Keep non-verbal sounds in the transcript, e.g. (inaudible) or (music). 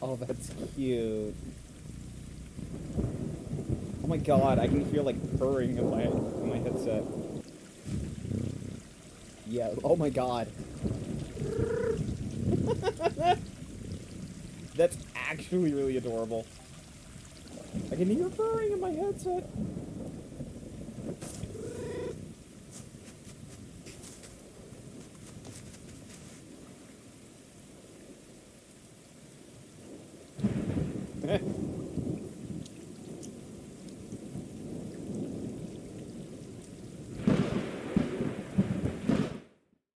Oh, that's cute. Oh my god, I can hear like purring in my in my headset. Yeah. Oh my god. (laughs) That's actually really adorable. I can hear purring in my headset.